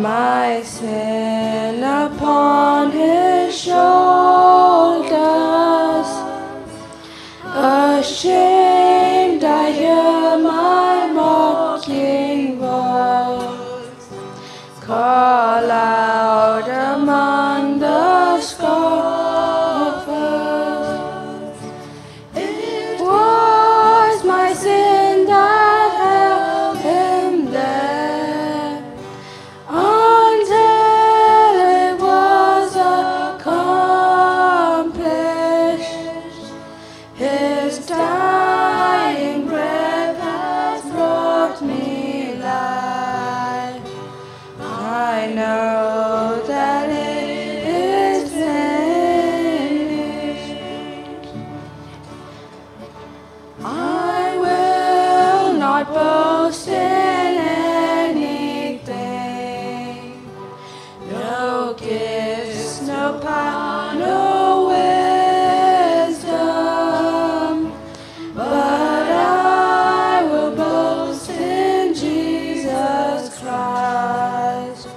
my sin upon his shoulder. I will not boast in anything. No gifts, no power, no wisdom. But I will boast in Jesus Christ,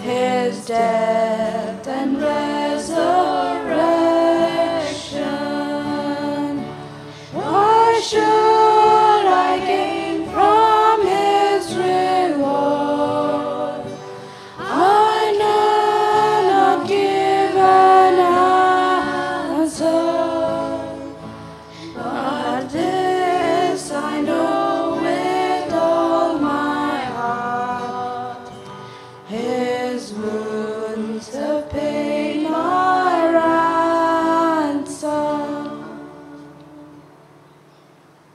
His death.